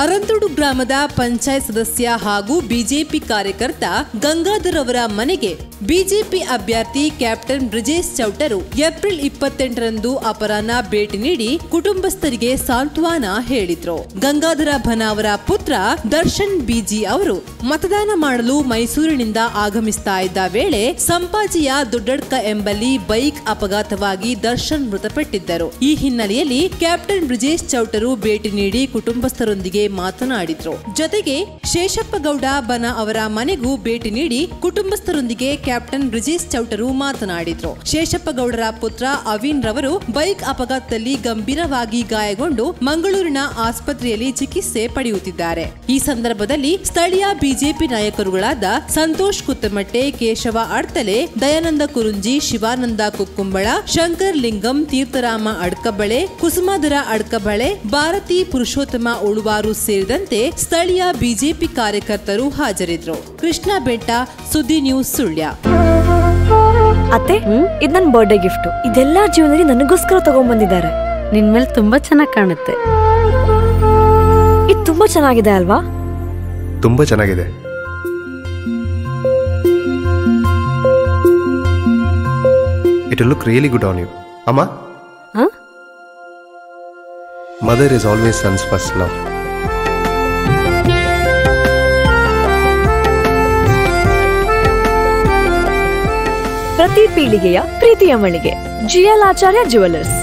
ಅರಂತೋಡು ಗ್ರಾಮದ ಪಂಚಾಯತ್ ಸದಸ್ಯ ಹಾಗೂ ಬಿಜೆಪಿ ಕಾರ್ಯಕರ್ತ ಗಂಗಾಧರ್ ಅವರ ಮನೆಗೆ ಬಿಜೆಪಿ ಅಭ್ಯರ್ಥಿ ಕ್ಯಾಪ್ಟನ್ ಬ್ರಿಜೇಶ್ ಚೌಟರು ಏಪ್ರಿಲ್ ಇಪ್ಪತ್ತೆಂಟರಂದು ಅಪರಾಹ್ನ ಭೇಟಿ ನೀಡಿ ಕುಟುಂಬಸ್ಥರಿಗೆ ಸಾಂತ್ವನ ಹೇಳಿದ್ರು. ಗಂಗಾಧರ ಭನ ಅವರ ಪುತ್ರ ದರ್ಶನ್ ಬಿಜಿ ಅವರು ಮತದಾನ ಮಾಡಲು ಮೈಸೂರಿನಿಂದ ಆಗಮಿಸ್ತಾ ಇದ್ದ ವೇಳೆ ಸಂಪಾಜಿಯ ದೊಡ್ಡಡ್ಕ ಎಂಬಲ್ಲಿ ಬೈಕ್ ಅಪಘಾತವಾಗಿ ದರ್ಶನ್ ಮೃತಪಟ್ಟಿದ್ದರು. ಈ ಹಿನ್ನೆಲೆಯಲ್ಲಿ ಕ್ಯಾಪ್ಟನ್ ಬ್ರಿಜೇಶ್ ಚೌಟರು ಭೇಟಿ ನೀಡಿ ಕುಟುಂಬಸ್ಥರೊಂದಿಗೆ ಮಾತನಾಡಿದ್ರು. ಜೊತೆಗೆ ಶೇಷಪ್ಪಗೌಡ ಬನ ಅವರ ಮನೆಗೂ ಭೇಟಿ ನೀಡಿ ಕುಟುಂಬಸ್ಥರೊಂದಿಗೆ ಕ್ಯಾಪ್ಟನ್ ಬ್ರಿಜೇಶ್ ಚೌಟರು ಮಾತನಾಡಿದ್ರು. ಶೇಷಪ್ಪಗೌಡರ ಪುತ್ರ ಅವಿನ್ ರವರು ಬೈಕ್ ಅಪಘಾತದಲ್ಲಿ ಗಂಭೀರವಾಗಿ ಗಾಯಗೊಂಡು ಮಂಗಳೂರಿನ ಆಸ್ಪತ್ರೆಯಲ್ಲಿ ಚಿಕಿತ್ಸೆ ಪಡೆಯುತ್ತಿದ್ದಾರೆ. ಈ ಸಂದರ್ಭದಲ್ಲಿ ಸ್ಥಳೀಯ ಬಿಜೆಪಿ ನಾಯಕರುಗಳಾದ ಸಂತೋಷ್ ಕುತ್ತಮಟ್ಟೆ, ಕೇಶವ ಅಡ್ತಲೆ ದಯಾನಂದ ಕುರುಂಜಿ, ಶಿವಾನಂದ ಕುಕ್ಕುಂಬಳ, ಶಂಕರ್ ಲಿಂಗಂ, ತೀರ್ಥರಾಮ ಅಡ್ಕಬಳೆ, ಕುಸುಮಾಧರ ಅಡ್ಕಬಳೆ, ಭಾರತಿ ಪುರುಷೋತ್ತಮ ಉಳುವಾರು ಸೇರಿದಂತೆ ಸ್ಥಳೀಯ ಬಿಜೆಪಿ ಕಾರ್ಯಕರ್ತರು ಹಾಜರಿದ್ದರು. ಕೃಷ್ಣ ಬೆಟ್ಟ ಸುದ್ದಿ ನ್ಯೂಸ್ ಸುಳ್ಯ. ಅತ್ತೆ ಇದು ನನ್ನ ಬರ್ಡೇ ಗಿಫ್ಟ್ ಇದೆಲ್ಲ ಜೀವನದಲ್ಲಿ ನನಗೋಸ್ಕರ ತಗೊಂಡ್ಬಂದಿದ್ದಾರೆ ನಿನ್ ಮೇಲೆ ತುಂಬಾ ಚೆನ್ನಾಗಿ ಕಾಣುತ್ತೆ. ಇದು ತುಂಬಾ ಚೆನ್ನಾಗಿದೆ ಅಲ್ವಾ? ತುಂಬಾ ಚೆನ್ನಾಗಿದೆ. It look really good on you ಅಮ್ಮ? Mother is always sons first love ಪ್ರತಿ ಪೀಳಿಗೆಯ ಪ್ರೀತಿಯ ಮಳಿಗೆ. ಜಿಎಲ್ ಆಚಾರ್ಯ ಜುವೆಲ್ಲರ್ಸ್